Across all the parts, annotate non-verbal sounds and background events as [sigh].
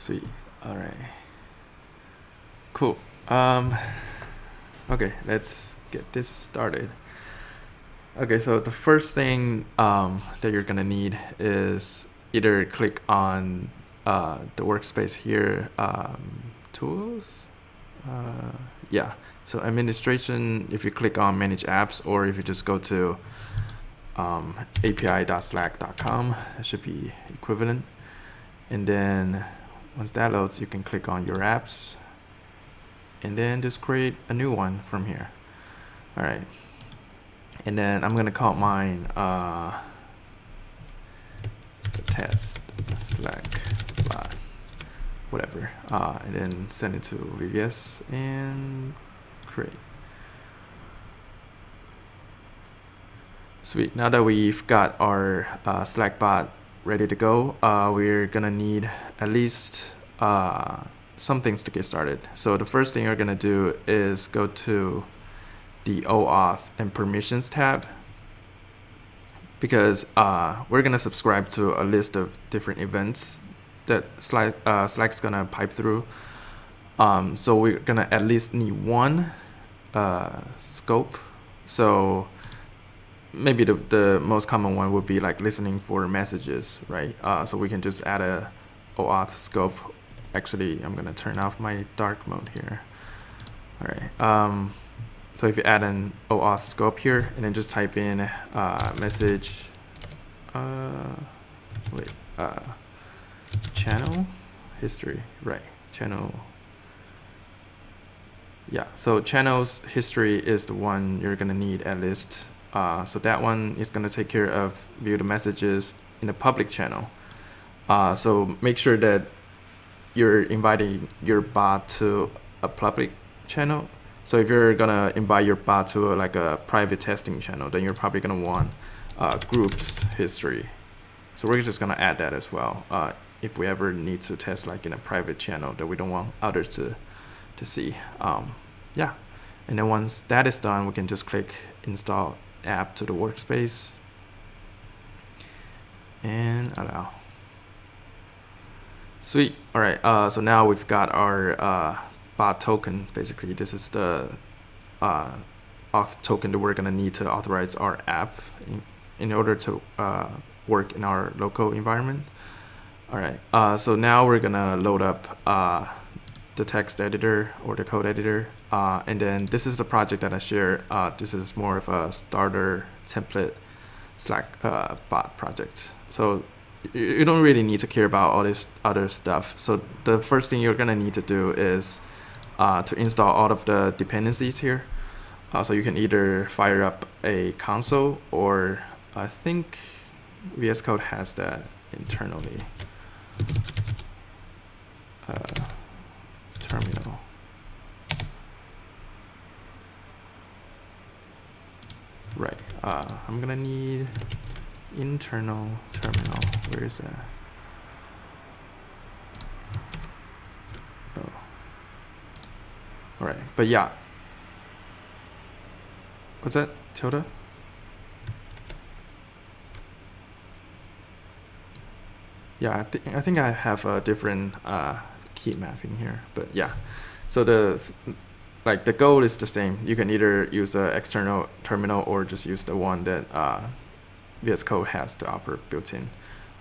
Sweet. All right. Cool. Um, okay, let's get this started. Okay, so the first thing um, that you're gonna need is either click on uh, the workspace here, um, tools. Uh, yeah, so administration, if you click on manage apps or if you just go to um, api.slack.com, that should be equivalent. And then once that loads, you can click on your apps and then just create a new one from here. All right. And then I'm gonna call mine uh, test slack bot, whatever, uh, and then send it to VVS and create. Sweet. Now that we've got our uh, Slack bot ready to go, uh, we're gonna need at least uh, some things to get started. So the first thing you're gonna do is go to the OAuth and permissions tab because uh, we're gonna subscribe to a list of different events that Slack, uh, Slack's gonna pipe through. Um, so we're gonna at least need one uh, scope. So maybe the, the most common one would be like listening for messages, right? Uh, so we can just add a OAuth scope. Actually, I'm gonna turn off my dark mode here. All right. Um, so if you add an OAuth scope here and then just type in uh, message, uh, wait, uh, channel history, right? Channel. Yeah, so channels history is the one you're gonna need at least uh, so that one is going to take care of view the messages in the public channel. Uh, so make sure that you're inviting your bot to a public channel. So if you're gonna invite your bot to a, like a private testing channel, then you're probably gonna want uh, groups history. So we're just gonna add that as well. Uh, if we ever need to test like in a private channel that we don't want others to to see. Um, yeah, and then once that is done, we can just click install app to the workspace and allow. Sweet. All right. Uh, so now we've got our uh, bot token. Basically, this is the uh, auth token that we're gonna need to authorize our app in, in order to uh, work in our local environment. All right. Uh, so now we're gonna load up uh, the text editor or the code editor. Uh, and then this is the project that I shared. Uh, this is more of a starter template Slack uh, bot project. So you don't really need to care about all this other stuff. So the first thing you're gonna need to do is uh, to install all of the dependencies here. Uh, so you can either fire up a console or I think VS Code has that internally. Uh, terminal. Right, uh, I'm gonna need internal terminal. Where is that? Oh. All right, but yeah. What's that, Tilda? Yeah, I, th I think I have a different uh, key mapping here, but yeah. So the like the goal is the same. You can either use an external terminal or just use the one that uh, VS Code has to offer built in.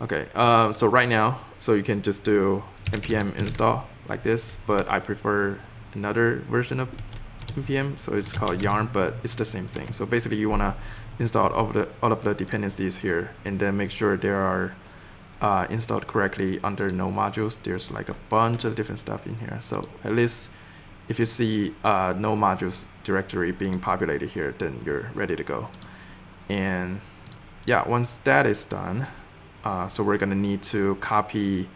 Okay, uh, so right now, so you can just do npm install like this, but I prefer another version of npm, so it's called yarn, but it's the same thing. So basically, you want to install all of the all of the dependencies here, and then make sure there are uh, installed correctly under node modules. There's like a bunch of different stuff in here. So at least if you see uh, node modules directory being populated here, then you're ready to go. And yeah, once that is done, uh, so we're gonna need to copy,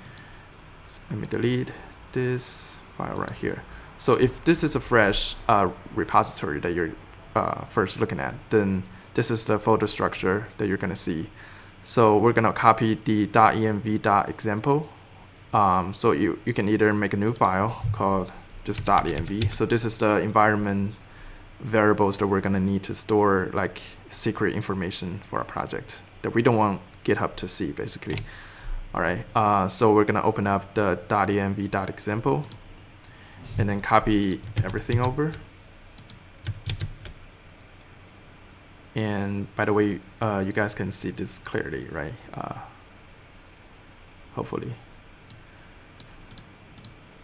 let me delete this file right here. So if this is a fresh uh, repository that you're uh, first looking at, then this is the folder structure that you're gonna see. So we're gonna copy the .env.example. Um, so you, you can either make a new file called just .env. So this is the environment variables that we're gonna need to store like secret information for our project that we don't want GitHub to see basically. All right, uh, so we're gonna open up the .env .example and then copy everything over. And by the way, uh, you guys can see this clearly, right? Uh, hopefully.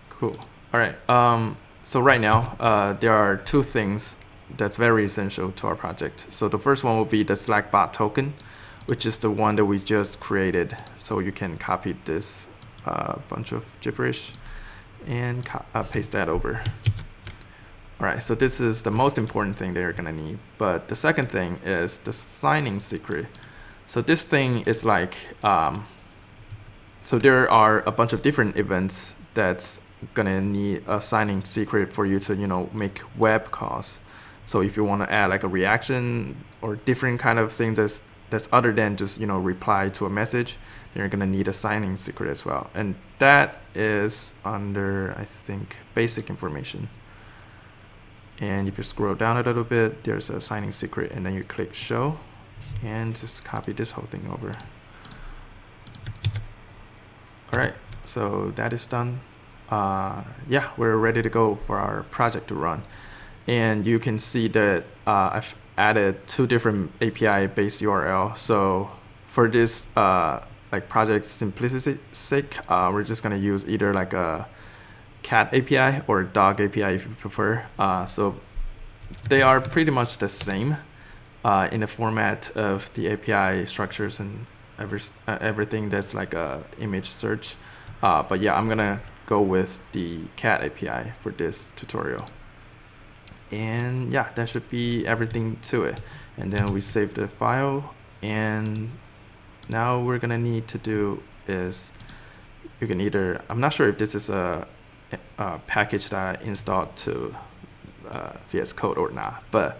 Cool. All right. Um, so right now, uh, there are two things that's very essential to our project. So the first one will be the Slack bot token, which is the one that we just created. So you can copy this uh, bunch of gibberish and uh, paste that over. All right, so this is the most important thing that you're gonna need. But the second thing is the signing secret. So this thing is like, um, so there are a bunch of different events that's gonna need a signing secret for you to, you know, make web calls. So if you want to add like a reaction or different kind of things that's that's other than just you know reply to a message, then you're gonna need a signing secret as well. And that is under I think basic information. And if you scroll down a little bit, there's a signing secret, and then you click show, and just copy this whole thing over. All right, so that is done. Uh, yeah, we're ready to go for our project to run and you can see that uh, I've added two different API-based URL. So for this uh, like project simplicity sake, uh, we're just gonna use either like a cat API or dog API if you prefer. Uh, so they are pretty much the same uh, in the format of the API structures and every, everything that's like a image search. but yeah, I'm gonna go with the cat API for this tutorial. And yeah that should be everything to it. And then we save the file. And now we're gonna need to do is you can either I'm not sure if this is a, a package that I installed to uh, VS Code or not but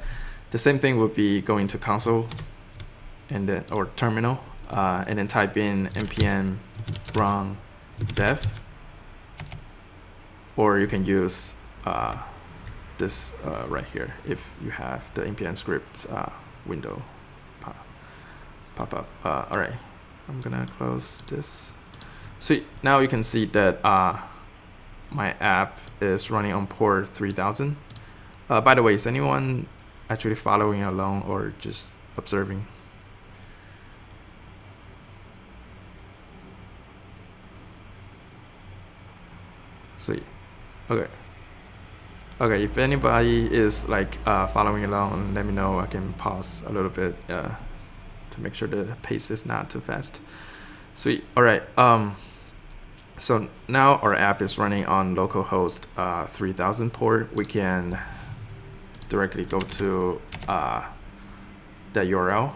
the same thing would be going to console and then or terminal uh, and then type in npm run dev or you can use uh, this uh, right here if you have the npm scripts uh, window pop, up. Uh, all right, I'm gonna close this. Sweet, now you can see that uh, my app is running on port 3000. Uh, by the way, is anyone actually following along or just observing? Sweet, okay. Okay, if anybody is like uh, following along, let me know. I can pause a little bit uh, to make sure the pace is not too fast. Sweet. All right. Um, so now our app is running on localhost uh, 3000 port. We can directly go to uh, the URL,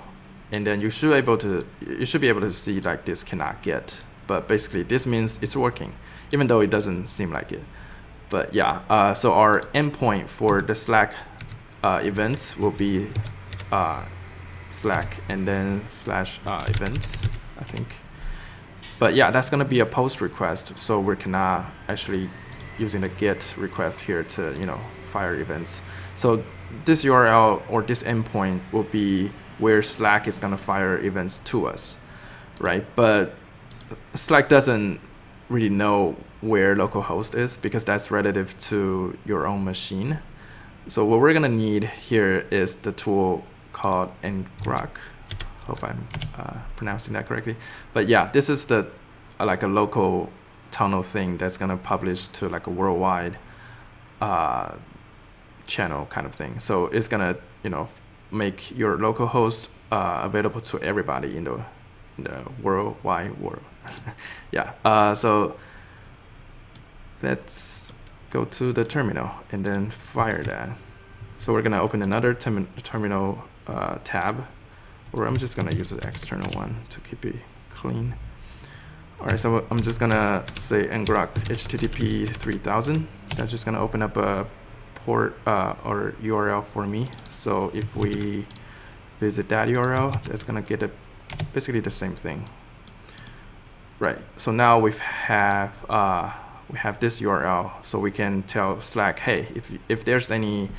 and then you should able to you should be able to see like this cannot get. But basically, this means it's working, even though it doesn't seem like it. But yeah, uh, so our endpoint for the Slack uh, events will be uh, Slack and then slash uh, events, I think. But yeah, that's gonna be a post request, so we cannot actually using the get request here to you know fire events. So this URL or this endpoint will be where Slack is gonna fire events to us, right? But Slack doesn't really know where localhost is because that's relative to your own machine. So what we're gonna need here is the tool called ngrok. Hope I'm uh, pronouncing that correctly. But yeah, this is the uh, like a local tunnel thing that's gonna publish to like a worldwide uh, channel kind of thing. So it's gonna you know make your local host uh, available to everybody in the, in the worldwide world. [laughs] yeah. Uh, so let's go to the terminal and then fire that. So we're gonna open another term terminal uh, tab, or I'm just gonna use an external one to keep it clean. All right, so I'm just gonna say ngrok http 3000. That's just gonna open up a port uh, or URL for me. So if we visit that URL, that's gonna get a, basically the same thing. Right, so now we have uh, we have this URL, so we can tell Slack, hey, if if there's any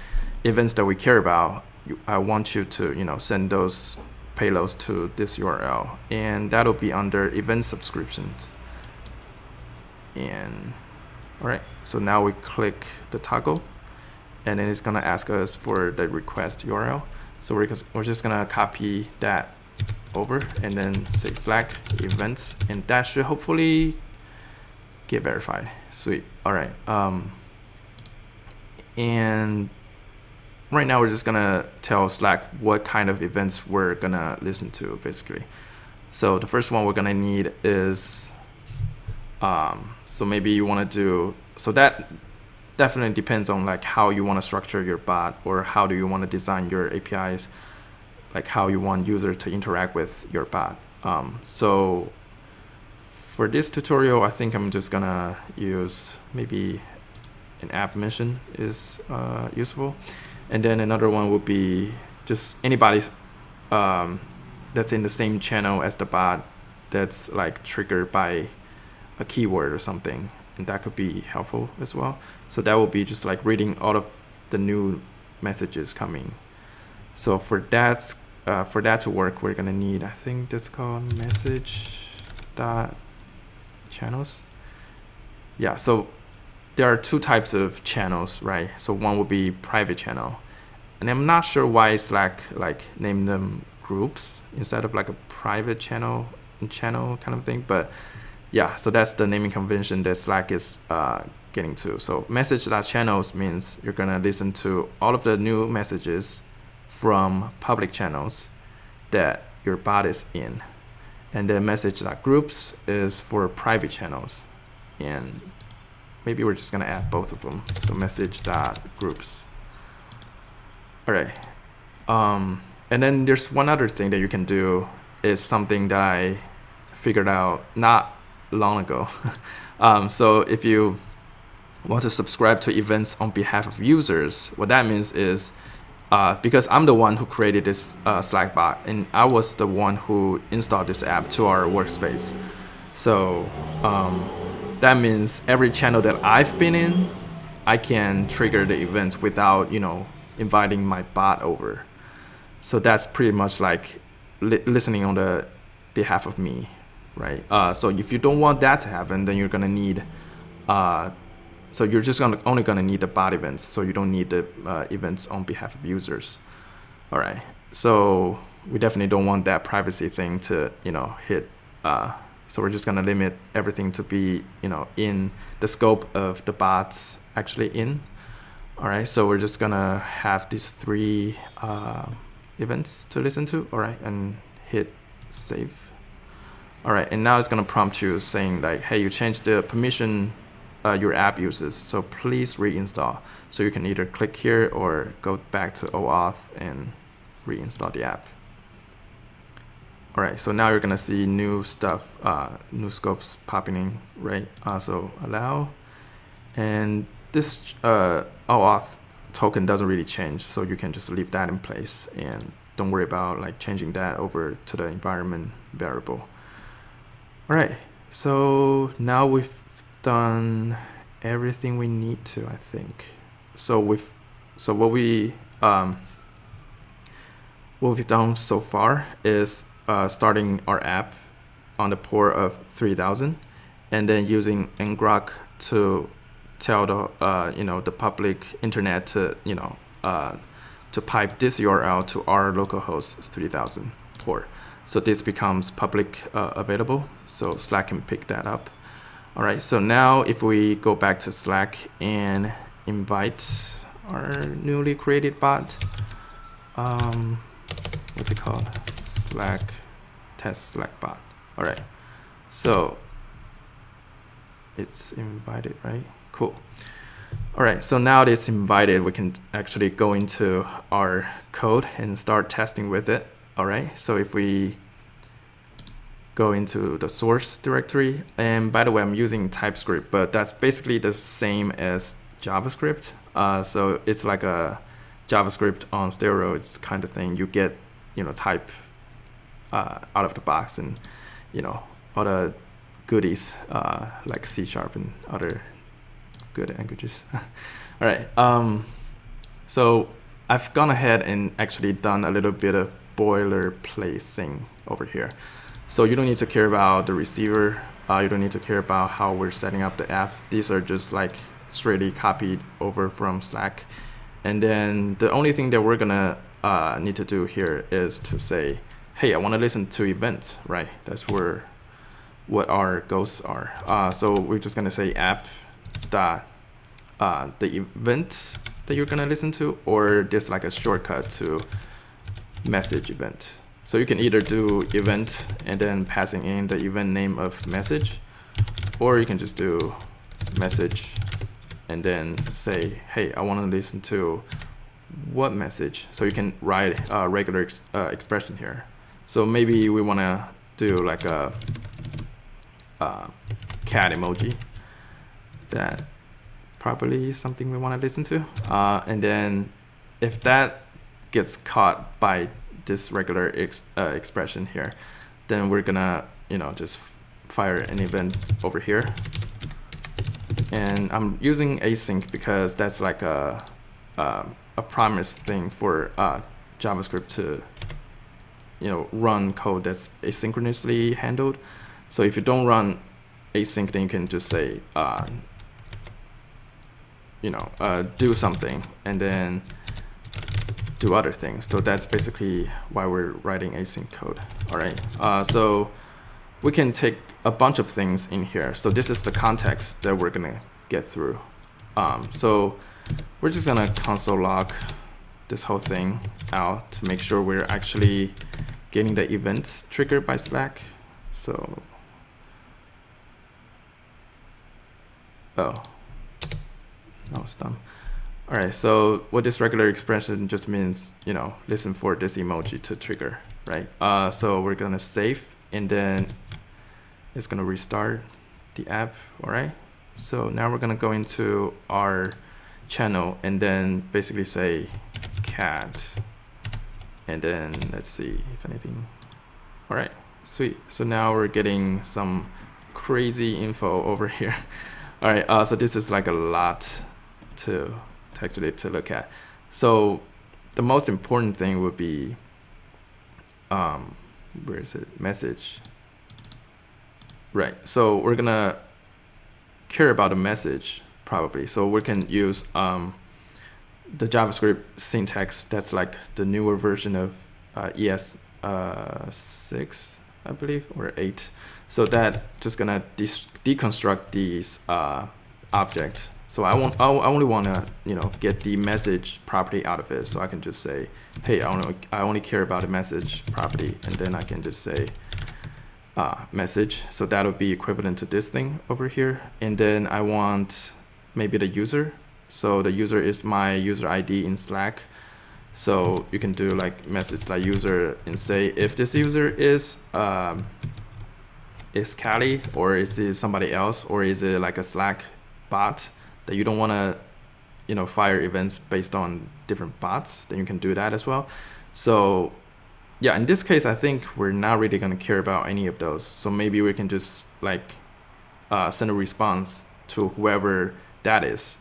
events that we care about, I want you to you know send those payloads to this URL, and that'll be under event subscriptions. And all right, so now we click the toggle, and then it's gonna ask us for the request URL. So we're, we're just gonna copy that over and then say Slack events, and that should hopefully get verified. Sweet. All right. Um, and right now we're just gonna tell Slack what kind of events we're gonna listen to, basically. So the first one we're gonna need is, um, so maybe you wanna do, so that definitely depends on like how you wanna structure your bot or how do you wanna design your APIs, like how you want user to interact with your bot. Um, so for this tutorial, I think I'm just gonna use maybe an app mention is uh, useful. And then another one would be just anybody's um, that's in the same channel as the bot that's like triggered by a keyword or something. And that could be helpful as well. So that will be just like reading all of the new messages coming. So for that, uh, for that to work, we're gonna need, I think that's called message dot channels. Yeah, so there are two types of channels, right? So one would be private channel. And I'm not sure why Slack like name them groups instead of like a private channel channel kind of thing. But yeah, so that's the naming convention that Slack is uh, getting to. So message.channels means you're gonna listen to all of the new messages from public channels that your bot is in. And then message.groups is for private channels. And maybe we're just gonna add both of them. So message dot groups. All right. Um, and then there's one other thing that you can do is something that I figured out not long ago. [laughs] um, so if you want to subscribe to events on behalf of users, what that means is uh, because I'm the one who created this uh, Slack bot and I was the one who installed this app to our workspace. So um, that means every channel that I've been in, I can trigger the events without, you know, inviting my bot over. So that's pretty much like li listening on the behalf of me, right? Uh, so if you don't want that to happen, then you're gonna need, uh, so you're just gonna only gonna need the bot events. So you don't need the uh, events on behalf of users. All right. So we definitely don't want that privacy thing to, you know, hit uh, so we're just going to limit everything to be, you know, in the scope of the bots actually in. All right, so we're just going to have these three uh, events to listen to. All right, and hit save. All right, and now it's going to prompt you saying like, hey, you changed the permission uh, your app uses, so please reinstall. So you can either click here or go back to OAuth and reinstall the app. All right, so now you're gonna see new stuff, uh, new scopes popping in, right? Uh, so allow, and this uh, OAuth token doesn't really change, so you can just leave that in place and don't worry about like changing that over to the environment variable. All right, so now we've done everything we need to, I think. So we've, so what we, um, what we've done so far is uh, starting our app on the port of 3000 and then using ngrok to tell the uh, you know the public internet to you know uh, to pipe this URL to our localhost 3000 port. So this becomes public uh, available. So Slack can pick that up. All right. So now if we go back to Slack and invite our newly created bot, um, what's it called? Slack test Slack bot. All right, so it's invited, right? Cool. All right, so now that it's invited, we can actually go into our code and start testing with it. All right, so if we go into the source directory, and by the way, I'm using TypeScript, but that's basically the same as JavaScript. Uh, so it's like a JavaScript on steroids kind of thing. You get, you know, type uh, out of the box and you know all the goodies uh, like C sharp and other good languages. [laughs] All right, um, so I've gone ahead and actually done a little bit of boilerplate thing over here. So you don't need to care about the receiver. Uh, you don't need to care about how we're setting up the app. These are just like straightly copied over from Slack. And then the only thing that we're gonna uh, need to do here is to say, hey, I want to listen to events, right? That's where what our goals are. Uh, so we're just gonna say app dot uh, the event that you're gonna listen to, or just like a shortcut to message event. So you can either do event and then passing in the event name of message, or you can just do message and then say, hey, I want to listen to what message. So you can write a regular ex uh, expression here. So maybe we want to do like a, a cat emoji that probably something we want to listen to. Uh, and then if that gets caught by this regular ex uh, expression here, then we're gonna, you know, just fire an event over here. And I'm using async because that's like a, uh, a promise thing for uh, JavaScript to, you know, run code that's asynchronously handled. So if you don't run async, then you can just say, uh, you know, uh, do something and then do other things. So that's basically why we're writing async code. All right. Uh, so we can take a bunch of things in here. So this is the context that we're gonna get through. Um, so we're just gonna console log this whole thing out to make sure we're actually getting the events triggered by Slack. So, oh, that was dumb. All right, so what this regular expression just means, you know, listen for this emoji to trigger, right? Uh, so we're gonna save and then it's gonna restart the app, all right? So now we're gonna go into our channel and then basically say cat and then let's see if anything. All right, sweet. So now we're getting some crazy info over [laughs] here. All right, uh, so this is like a lot to actually to look at. So the most important thing would be, um, where is it? Message. Right. So we're gonna care about the message probably. So we can use um, the JavaScript syntax that's like the newer version of uh, ES uh, 6, I believe, or 8. So that just gonna de deconstruct these uh, objects so I want I, only want to you know get the message property out of it. So I can just say, hey, I only I only care about the message property, and then I can just say uh, message. So that'll be equivalent to this thing over here. And then I want maybe the user. So the user is my user ID in Slack. So you can do like message like user and say if this user is um, is Cali or is it somebody else or is it like a Slack bot that you don't want to you know fire events based on different bots then you can do that as well. So yeah in this case i think we're not really going to care about any of those. So maybe we can just like uh, send a response to whoever that is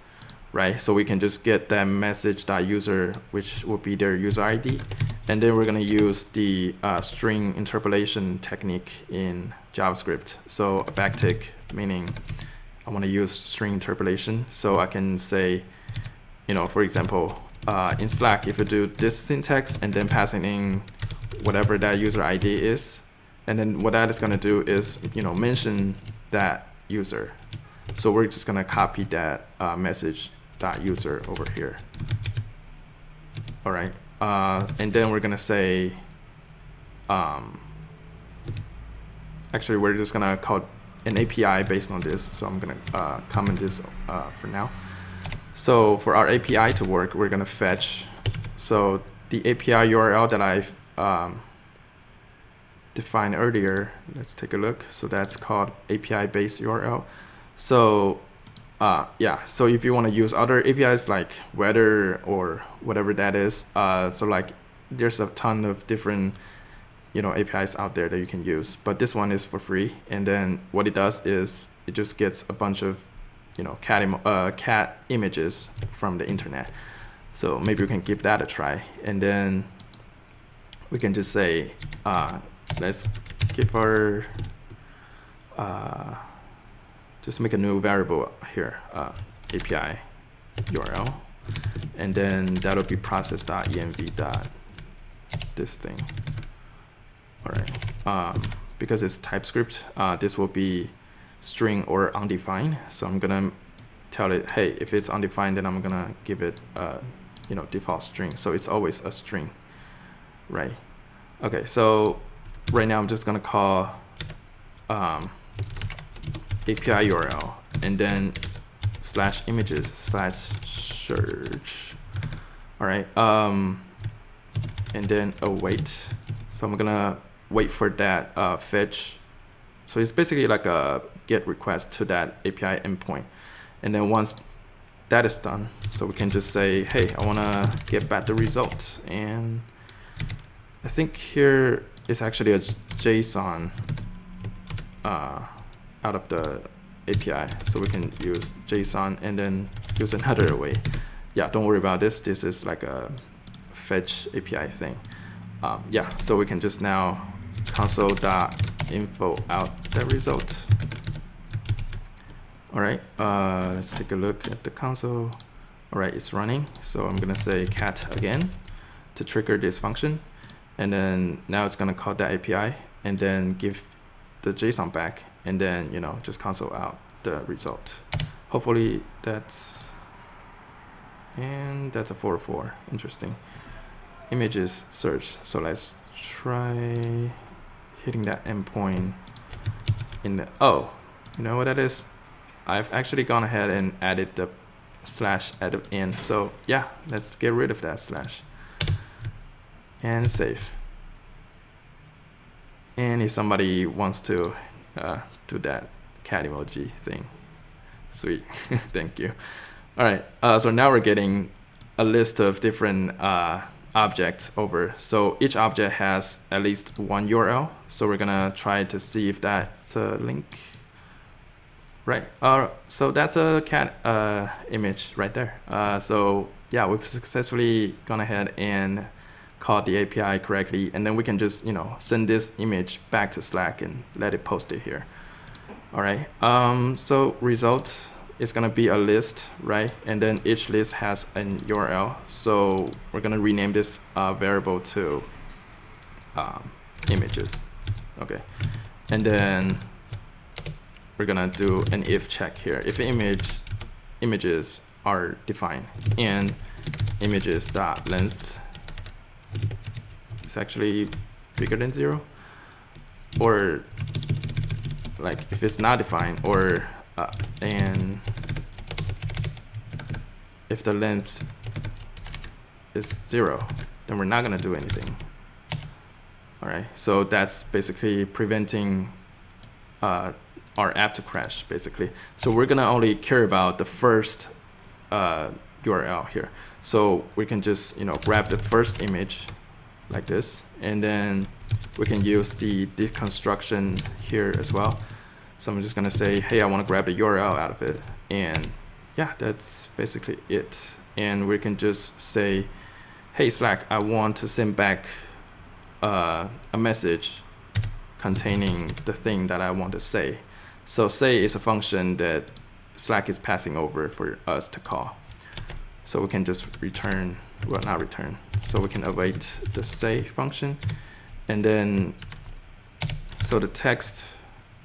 right? So we can just get that message dot user which will be their user id and then we're going to use the uh, string interpolation technique in javascript. So a backtick meaning I want to use string interpolation. So I can say, you know, for example, uh, in Slack, if you do this syntax and then passing in whatever that user ID is, and then what that is going to do is, you know, mention that user. So we're just going to copy that uh, message dot user over here. All right. Uh, and then we're going to say, um, actually, we're just going to call an API based on this. So I'm gonna uh, comment this uh, for now. So for our API to work, we're gonna fetch. So the API URL that I um, defined earlier, let's take a look. So that's called API based URL. So uh, yeah, so if you want to use other APIs like weather or whatever that is, uh, so like there's a ton of different you know APIs out there that you can use, but this one is for free. And then what it does is it just gets a bunch of you know cat uh, cat images from the internet. So maybe we can give that a try. And then we can just say, uh, let's give our, uh, just make a new variable here, uh, API URL, and then that'll be process.env dot this thing. All right, um, because it's TypeScript, uh, this will be string or undefined. So I'm gonna tell it, hey, if it's undefined, then I'm gonna give it, uh, you know, default string. So it's always a string, right? Okay, so right now I'm just gonna call um, API URL and then slash images slash search. All right, um, and then await. So I'm gonna wait for that uh, fetch. So it's basically like a GET request to that API endpoint. And then once that is done, so we can just say, hey, I wanna get back the result. And I think here is actually a JSON uh, out of the API. So we can use JSON and then use another way. Yeah, don't worry about this. This is like a fetch API thing. Um, yeah, so we can just now console.info out the result. All right, uh, let's take a look at the console. All right, it's running. So I'm gonna say cat again to trigger this function. And then now it's gonna call that API and then give the JSON back and then, you know, just console out the result. Hopefully that's, and that's a 404, interesting. Images search, so let's try hitting that endpoint in the, oh, you know what that is? I've actually gone ahead and added the slash at the end. So yeah, let's get rid of that slash and save. And if somebody wants to uh, do that cat emoji thing, sweet, [laughs] thank you. All right, uh, so now we're getting a list of different uh, objects over. So each object has at least one URL. So we're gonna try to see if that's a link. Right, uh, so that's a cat uh, image right there. Uh, so yeah, we've successfully gone ahead and called the API correctly, and then we can just, you know, send this image back to Slack and let it post it here. All right, um, so result is gonna be a list, right? And then each list has an URL. So we're gonna rename this uh, variable to um, images, okay? And then we're gonna do an if check here. If image images are defined and images dot length is actually bigger than zero or like if it's not defined or uh, and if the length is zero then we're not gonna do anything all right so that's basically preventing uh, our app to crash basically so we're gonna only care about the first uh, URL here so we can just you know grab the first image like this. And then we can use the deconstruction here as well. So I'm just gonna say, hey, I wanna grab a URL out of it. And yeah, that's basically it. And we can just say, hey, Slack, I want to send back uh, a message containing the thing that I want to say. So say is a function that Slack is passing over for us to call. So we can just return, well, not return. So we can await the say function. And then, so the text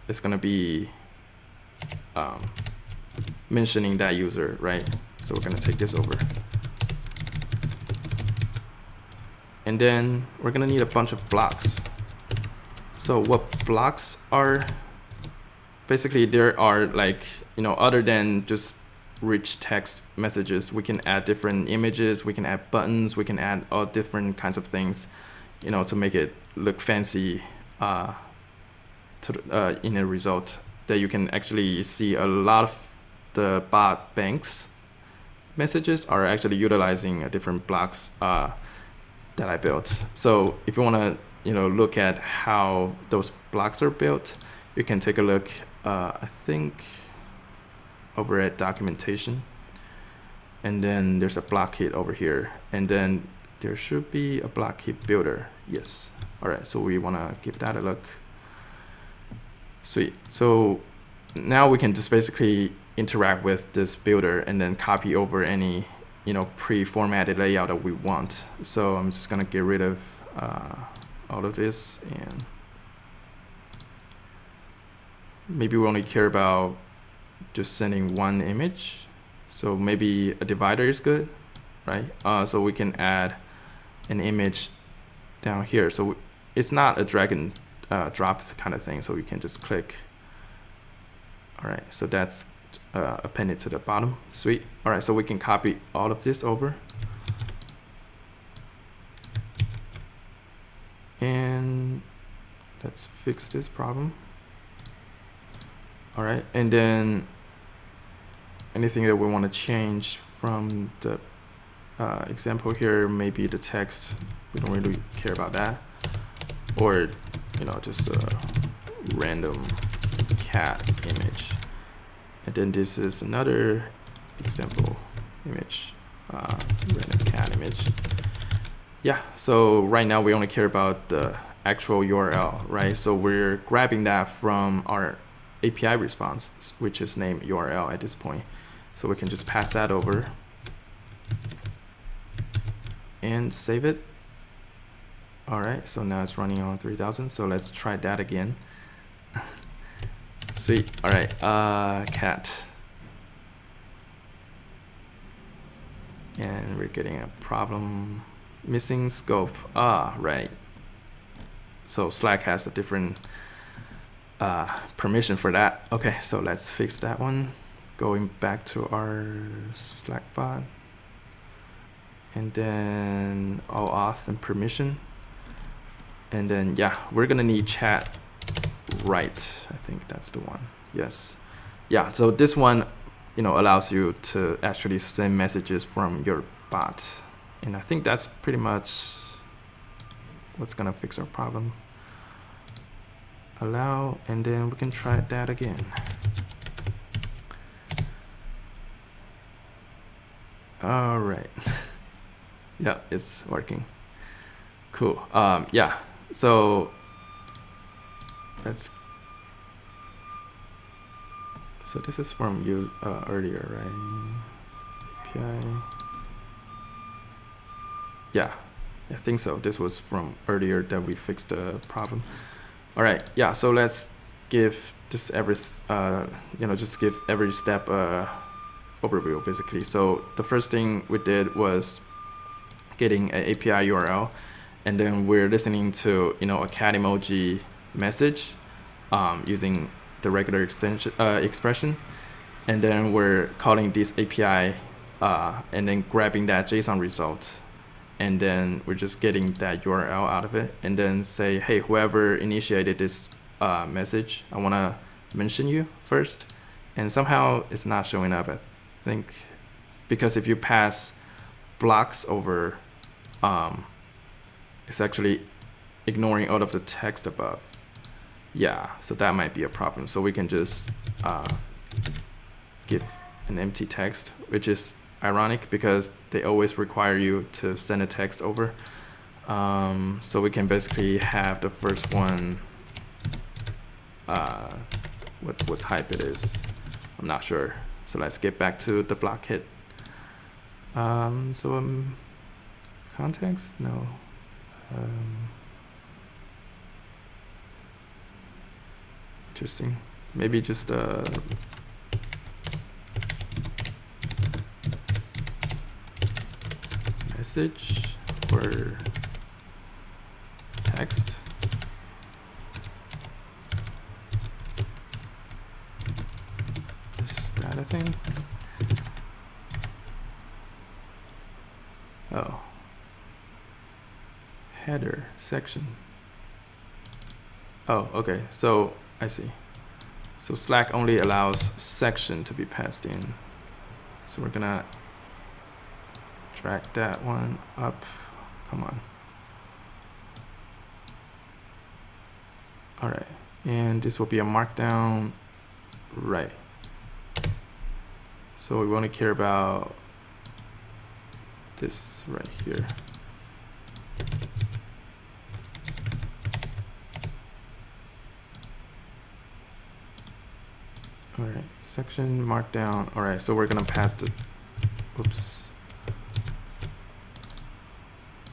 is going to be um, mentioning that user, right? So we're going to take this over. And then we're going to need a bunch of blocks. So what blocks are, basically there are like, you know, other than just rich text messages. We can add different images, we can add buttons, we can add all different kinds of things, you know, to make it look fancy uh, to, uh, in a result that you can actually see a lot of the bot banks messages are actually utilizing uh, different blocks uh, that I built. So if you want to, you know, look at how those blocks are built, you can take a look. Uh, I think over at documentation. And then there's a block kit over here. And then there should be a Block Kit Builder. Yes. All right, so we want to give that a look. Sweet. So now we can just basically interact with this builder and then copy over any you know pre-formatted layout that we want. So I'm just gonna get rid of uh, all of this and maybe we only care about just sending one image. So maybe a divider is good, right? Uh, so we can add an image down here. So it's not a drag and uh, drop kind of thing. So we can just click. All right, so that's uh, appended to the bottom. Sweet. All right, so we can copy all of this over. And let's fix this problem. All right, and then anything that we want to change from the uh, example here, maybe the text, we don't really care about that. Or, you know, just a random cat image. And then this is another example image, uh, random cat image. Yeah, so right now we only care about the actual URL, right? So we're grabbing that from our API response, which is named URL at this point. So we can just pass that over and save it. All right, so now it's running on 3000. So let's try that again. [laughs] Sweet. All right. Uh, cat. And we're getting a problem. Missing scope. Ah, right. So Slack has a different uh, permission for that. Okay, so let's fix that one. Going back to our Slack bot. And then OAuth and permission. And then, yeah, we're to need chat write. I think that's the one. Yes. Yeah, so this one, you know, allows you to actually send messages from your bot. And I think that's pretty much what's gonna fix our problem. Allow, and then we can try that again. All right. [laughs] yeah, it's working. Cool. Um, yeah, so let's so this is from you uh, earlier right? API yeah I think so. This was from earlier that we fixed the problem. All right yeah so let's give this every uh, you know just give every step a overview basically. So the first thing we did was getting an API URL and then we're listening to you know a cat emoji message um, using the regular extension uh, expression, and then we're calling this API uh, and then grabbing that JSON result, and then we're just getting that URL out of it, and then say, hey, whoever initiated this uh, message, I want to mention you first, and somehow it's not showing up. I think because if you pass blocks over, um, it's actually ignoring all of the text above. Yeah, so that might be a problem. So we can just uh, give an empty text, which is ironic because they always require you to send a text over. Um, so we can basically have the first one, uh, what, what type it is. I'm not sure. So let's get back to the Block Kit. Um, so um, context, no. Um, interesting. Maybe just uh, message or text. Is that a thing? Oh. Header section. Oh, okay. So I see. So Slack only allows section to be passed in. So we're gonna drag that one up. Come on. All right, and this will be a markdown, right. So we want to care about this right here. All right, section markdown. All right, so we're gonna pass the, oops.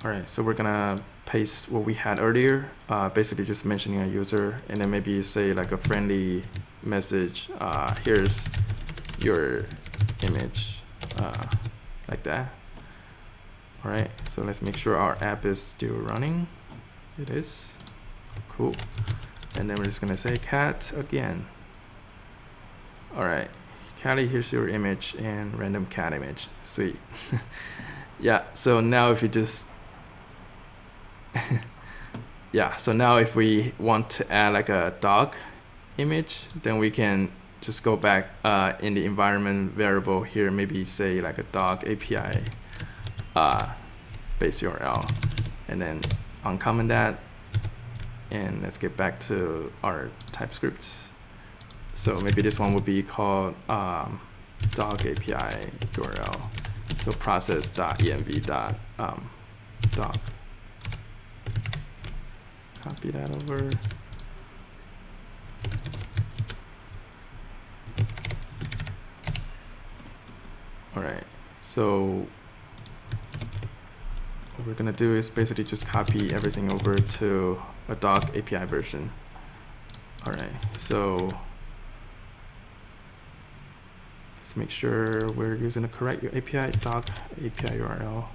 All right, so we're gonna paste what we had earlier, uh, basically just mentioning a user, and then maybe say like a friendly message, uh, here's your image, uh, like that. All right, so let's make sure our app is still running. It is, cool. And then we're just gonna say cat again. All right, Cali, here's your image and random cat image. Sweet. [laughs] yeah, so now if you just, [laughs] yeah, so now if we want to add like a dog image, then we can just go back uh, in the environment variable here, maybe say like a dog API uh, base URL, and then uncomment that, and let's get back to our TypeScript. So maybe this one would be called um, dog API URL. So process.env dot um. Copy that over. All right, so what we're gonna do is basically just copy everything over to a dog API version. All right, so Make sure we're using the correct API dog API URL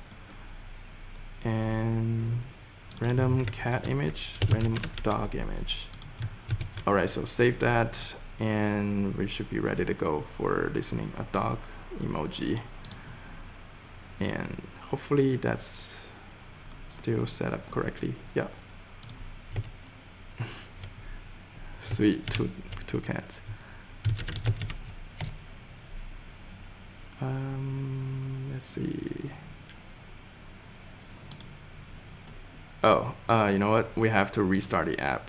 and random cat image, random dog image. All right, so save that and we should be ready to go for listening a dog emoji. And hopefully that's still set up correctly. Yeah. [laughs] Sweet, two, two cats. Um, let's see. Oh, uh, you know what? We have to restart the app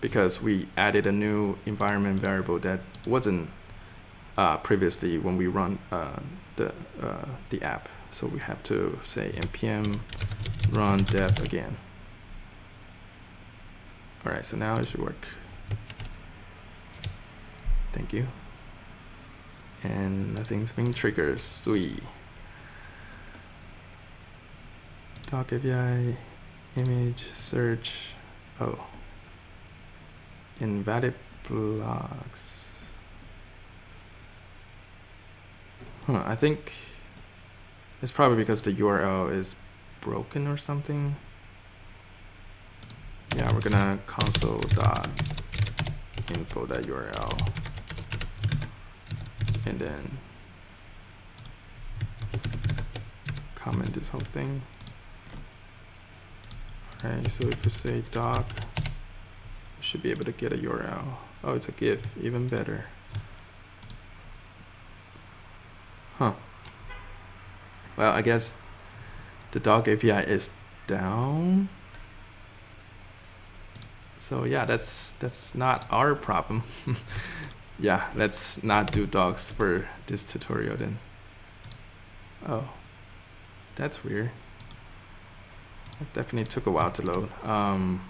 because we added a new environment variable that wasn't uh, previously when we run uh, the uh, the app. So we have to say npm run dev again. All right, so now it should work. Thank you and nothing's being triggered. Sweet. Dog API, image, search. Oh. Invalid blocks. Huh, I think it's probably because the URL is broken or something. Yeah, we're gonna console dot info that URL and then comment this whole thing. Alright, so if we say doc, we should be able to get a URL. Oh, it's a GIF, even better. Huh. Well, I guess the dog API is down. So yeah, that's that's not our problem. [laughs] yeah, let's not do dogs for this tutorial then. Oh, that's weird. It definitely took a while to load. Um,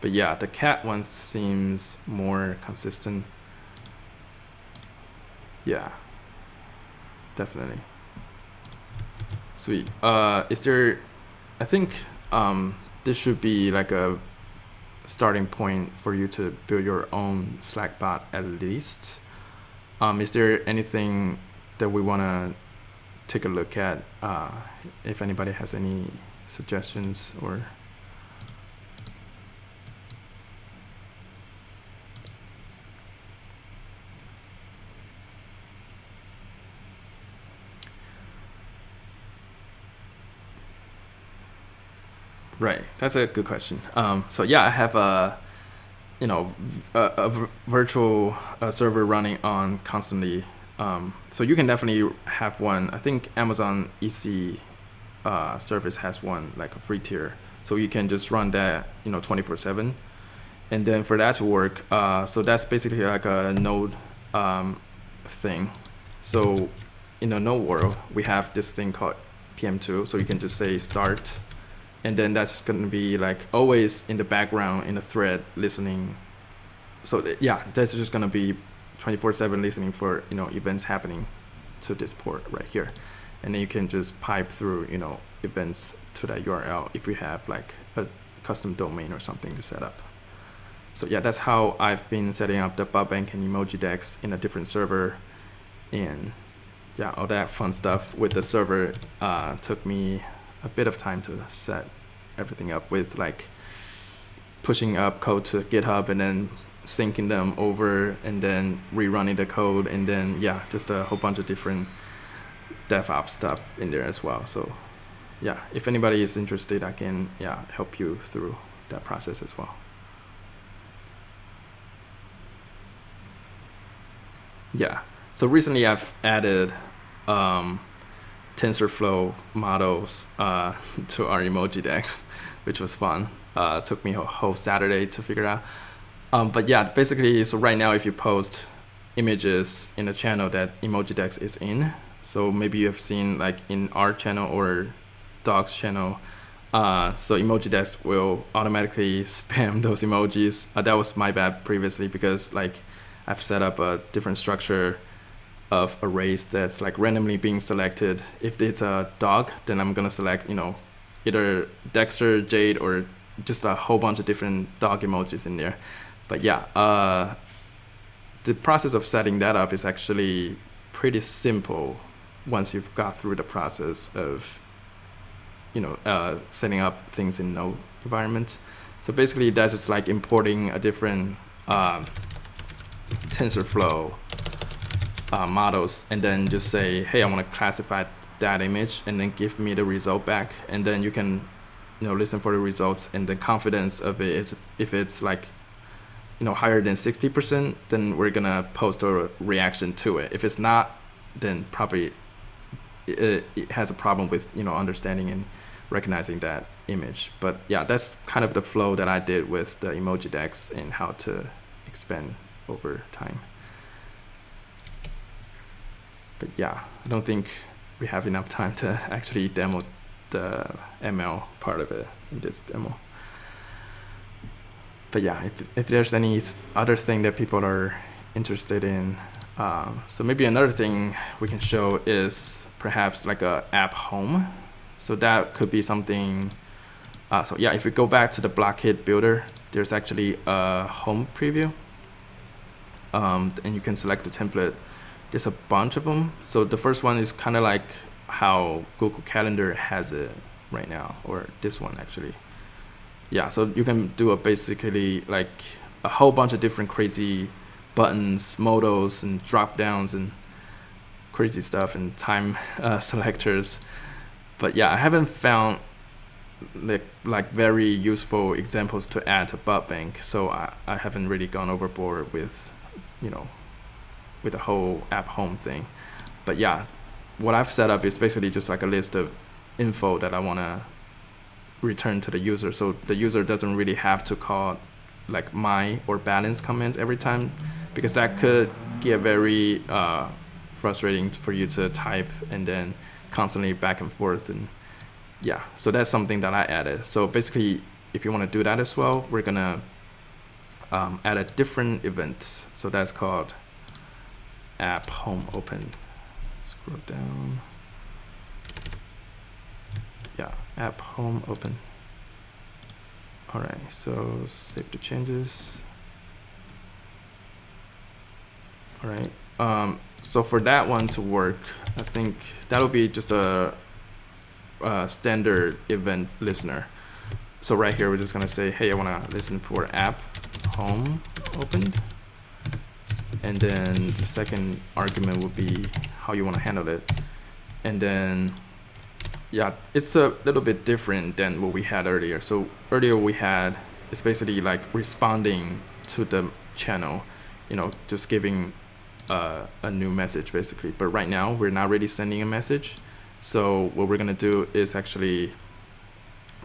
but yeah, the cat one seems more consistent. Yeah, definitely. Sweet. Uh, is there, I think um, this should be like a starting point for you to build your own Slack bot at least. Um, is there anything that we want to take a look at? Uh, if anybody has any suggestions or Right, that's a good question. Um, so yeah, I have a, you know, a, virtual uh, server running on constantly. Um, so you can definitely have one. I think Amazon EC uh, service has one like a free tier, so you can just run that, you know, 24/7. And then for that to work, uh, so that's basically like a node um, thing. So in a node world, we have this thing called PM2. So you can just say start and then that's going to be like always in the background in the thread listening. So th- yeah that's just going to be 24/7 listening for you know events happening to this port right here, and then you can just pipe through you know events to that URL if you have like a custom domain or something to set up. So yeah, that's how I've been setting up the Bank and Emojidex in a different server, and yeah, all that fun stuff with the server uh, took me a bit of time to set everything up with like pushing up code to GitHub and then syncing them over and then rerunning the code and then yeah, just a whole bunch of different DevOps stuff in there as well. So yeah, if anybody is interested, I can yeah help you through that process as well. Yeah. So recently I've added um, TensorFlow models uh, [laughs] to our Emojidex, which was fun. Uh, took me a whole Saturday to figure out. Um, but yeah, basically, so right now, if you post images in a channel that Emojidex is in, so maybe you have seen like in our channel or Dog's channel, uh, so Emojidex will automatically [laughs] spam those emojis. Uh, that was my bad previously because like I've set up a different structure of arrays that's like randomly being selected. If it's a dog, then I'm gonna select, you know, either Dexter, Jade, or just a whole bunch of different dog emojis in there. But yeah, uh, the process of setting that up is actually pretty simple once you've got through the process of, you know, uh, setting up things in Node environment. So basically, that's just like importing a different um, TensorFlow uh, models and then just say, hey, I want to classify that image and then give me the result back. And then you can, you know, listen for the results and the confidence of it is if it's like, you know, higher than 60%, then we're going to post a reaction to it. If it's not, then probably it, it has a problem with, you know, understanding and recognizing that image. But yeah, that's kind of the flow that I did with the Emojidex and how to expand over time but yeah, I don't think we have enough time to actually demo the ML part of it in this demo. But yeah, if, if there's any th other thing that people are interested in, um, so maybe another thing we can show is perhaps like a app home. So that could be something. Uh, so yeah, if we go back to the Block Kit Builder, there's actually a home preview, um, and you can select the template there's a bunch of them. So the first one is kind of like how Google Calendar has it right now, or this one actually. Yeah, so you can do a basically like a whole bunch of different crazy buttons, modals, and drop downs, and crazy stuff, and time [laughs] uh, selectors. But yeah, I haven't found like like very useful examples to add to Bank, so I, I haven't really gone overboard with, you know, with the whole app home thing. But yeah, what I've set up is basically just like a list of info that I want to return to the user. So the user doesn't really have to call like my or balance commands every time because that could get very uh, frustrating for you to type and then constantly back and forth and yeah so that's something that I added so basically if you want to do that as well we're gonna um, add a different event so that's called app home open. Scroll down. Yeah, app home open. All right, so save the changes. All right, um, so for that one to work, I think that'll be just a, a standard event listener. So right here, we're just gonna say, hey, I wanna listen for app home opened and then the second argument would be how you want to handle it. And then yeah it's a little bit different than what we had earlier. So earlier we had it's basically like responding to the channel you know just giving uh, a new message basically. But right now we're not really sending a message. So what we're gonna do is actually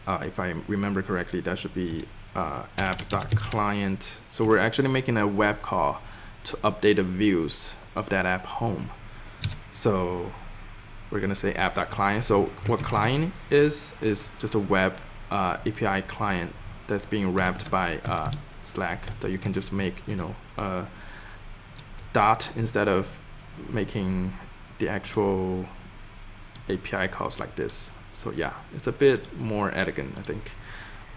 uh, if I remember correctly that should be uh, app.client so we're actually making a web call to update the views of that app home. So we're gonna say app.client. So what client is, is just a web uh, API client that's being wrapped by uh, Slack that you can just make, you know, uh, dot instead of making the actual API calls like this. So yeah, it's a bit more elegant, I think.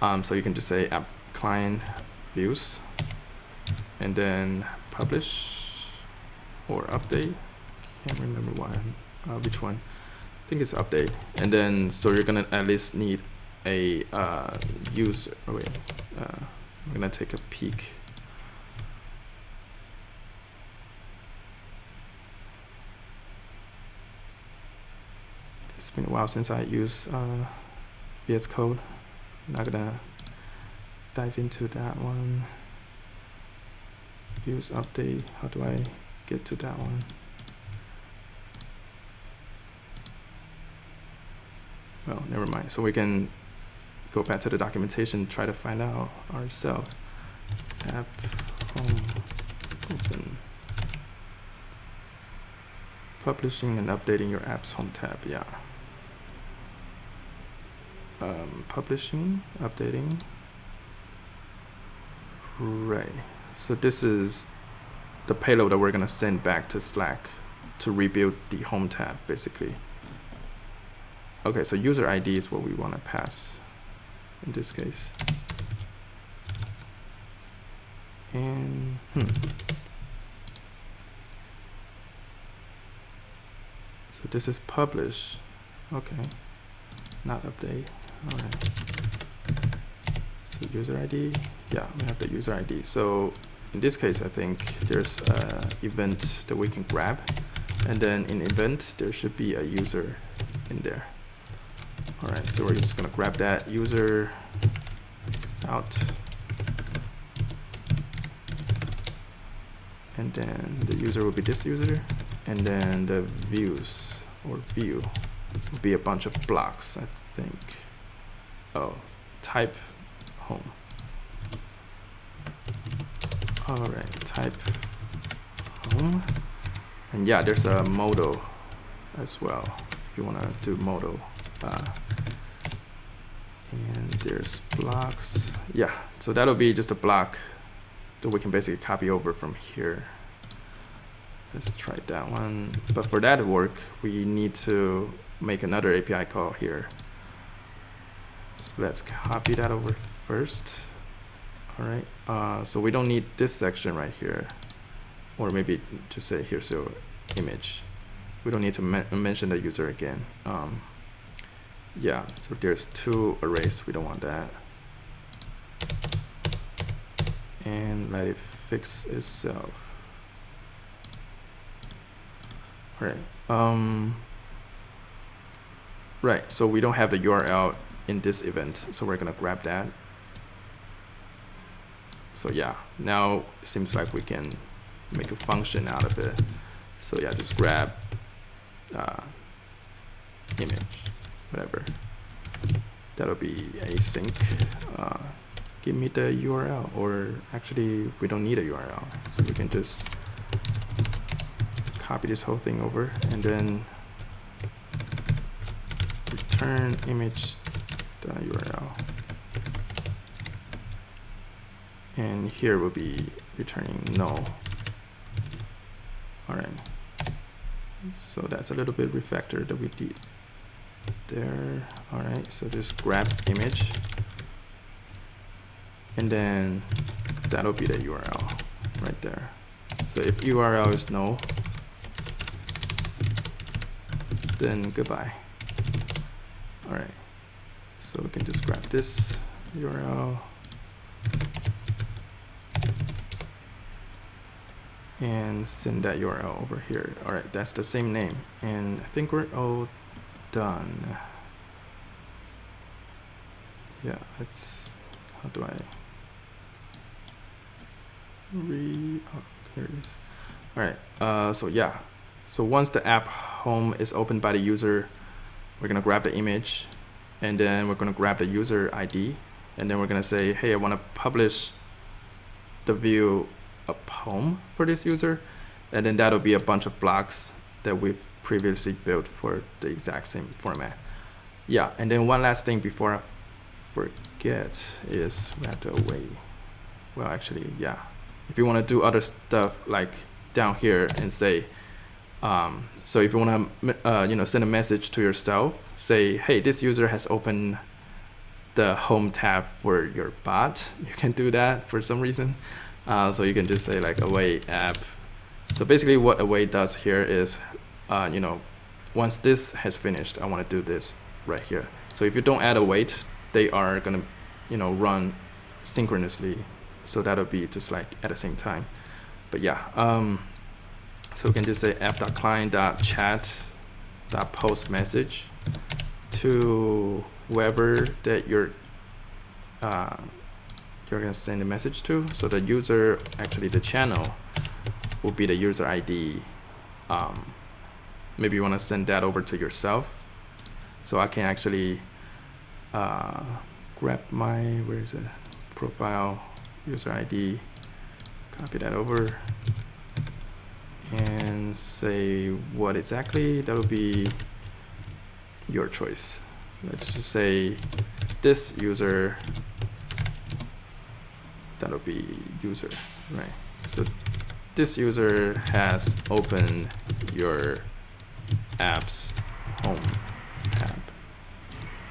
Um, so you can just say app client views and then publish or update. Can't remember uh, which one. I think it's update. And then, so you're gonna at least need a uh, user, oh wait, uh, I'm gonna take a peek. It's been a while since I used uh, VS Code. Not gonna dive into that one. Views update, how do I get to that one? Well, never mind. So we can go back to the documentation, try to find out ourselves. App home open. Publishing and updating your apps home tab, yeah. Um, publishing, updating. Right. So this is the payload that we're gonna send back to Slack to rebuild the home tab, basically. Okay, so user ID is what we want to pass in this case. And hmm. So this is publish. Okay. Not update. All right. So user ID. Yeah, we have the user ID. So in this case, I think there's an event that we can grab. And then in event, there should be a user in there. All right, so we're just gonna grab that user out. And then the user will be this user. And then the views or view will be a bunch of blocks, I think. Oh, type home. All right, type home. And yeah, there's a modal as well, if you wanna do modal. Uh, and there's blocks. Yeah, so that'll be just a block that we can basically copy over from here. Let's try that one. But for that to work, we need to make another API call here. So let's copy that over first. All right, uh, so we don't need this section right here. Or maybe to say here's your image. We don't need to mention the user again. Um, yeah, so there's two arrays. We don't want that. And let it fix itself. All right. Um, right. So we don't have the URL in this event. So we're going to grab that. So yeah, now it seems like we can make a function out of it. So yeah, just grab uh, image whatever. That'll be async. Uh, give me the URL, or actually we don't need a URL, so we can just copy this whole thing over and then return image URL. And here will be returning null. All right. So that's a little bit refactor that we did there. All right so just grab image. And then that'll be the URL right there. So if URL is no then goodbye. All right so we can just grab this URL and send that URL over here all right that's the same name and I think we're all done. Yeah, it's, how do I, re, oh, here it is. All right, uh, so yeah, so once the app home is opened by the user, we're gonna grab the image and then we're gonna grab the user ID and then we're gonna say, hey, I wanna publish the view app home for this user. And then that'll be a bunch of blocks that we've previously built for the exact same format. Yeah, and then one last thing before I forget is we have to wait. Well, actually, yeah. If you want to do other stuff like down here and say, um, so if you want to, uh, you know, send a message to yourself, say, hey, this user has opened the home tab for your bot. [laughs] You can do that for some reason. Uh, so you can just say like await app. So basically what await does here is, uh, you know, once this has finished, I want to do this right here. So if you don't add await, they are going to, you know, run synchronously. So that'll be just like at the same time. But yeah, um, so we can just say app.client.chat.post message to whoever that you're uh, you're gonna send a message to. So the user, actually the channel, will be the user ID. Um, maybe you want to send that over to yourself. So I can actually uh, grab my where is it profile user ID, copy that over, and say what exactly. That will be your choice. Let's just say this user. That'll be user, right? So this user has opened your apps home tab.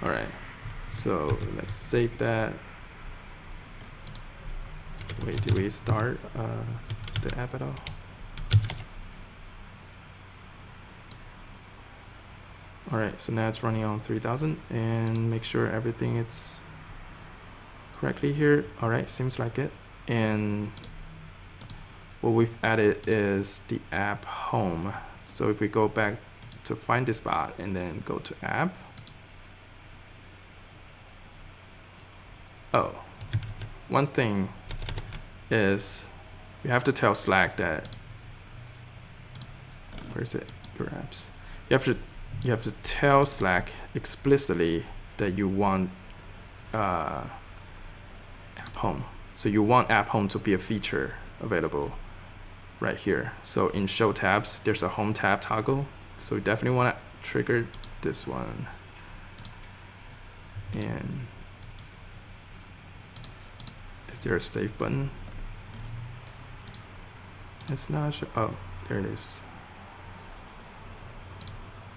All right. So let's save that. Wait, did we start uh, the app at all? All right, so now it's running on 3000 and make sure everything is correctly here. All right, seems like it. And what we've added is the app home. So if we go back to find this bot and then go to app, Oh, one thing is you have to tell Slack that where is it? Your apps. You have to you have to tell Slack explicitly that you want uh, home. So you want app home to be a feature available right here. So in show tabs, there's a home tab toggle. So you definitely want to trigger this one. And is there a save button? It's not sure. Oh, there it is.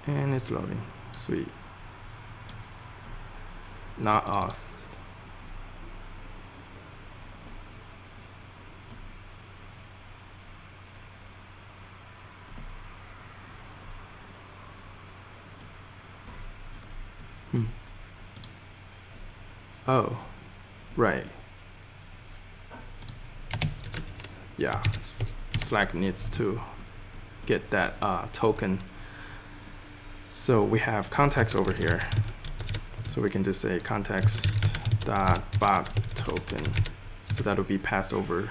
And it's loading. Sweet. Not auth. Hmm. Oh, right. yeah, Slack needs to get that uh, token. So we have context over here. So we can just say context dot bot token. So that'll be passed over.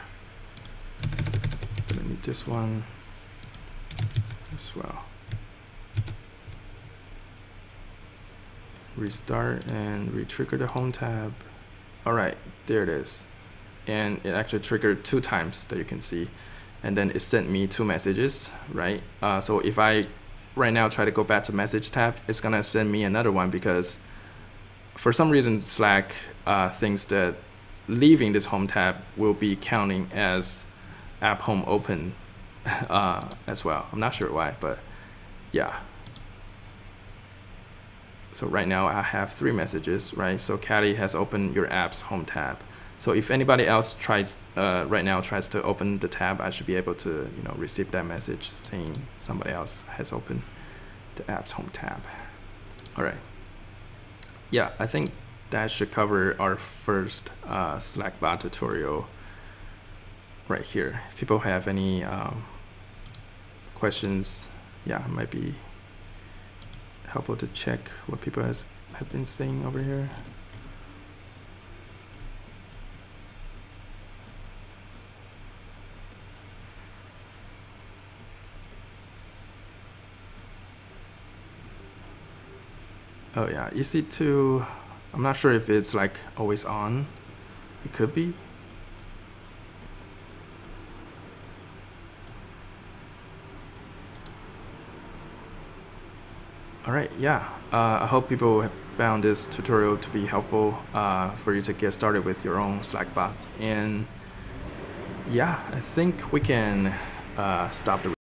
Gonna need this one as well. Restart and re-trigger the home tab. All right, there it is. And it actually triggered two times that you can see. And then it sent me two messages right? Uh, so if I right now try to go back to message tab it's gonna send me another one because for some reason Slack uh, thinks that leaving this home tab will be counting as app home open [laughs] uh, as well. I'm not sure why but yeah so right now I have three messages right so Cali has opened your apps home tab so if anybody else tries uh, right now tries to open the tab, I should be able to you know receive that message saying somebody else has opened the app's home tab. All right. Yeah, I think that should cover our first uh, Slack bot tutorial right here. If people have any um, questions, yeah, might be helpful to check what people has have been saying over here. Oh yeah, EC2, I'm not sure if it's like always on. It could be. All right, yeah. Uh, I hope people have found this tutorial to be helpful uh, for you to get started with your own Slack bot. And yeah, I think we can uh, stop the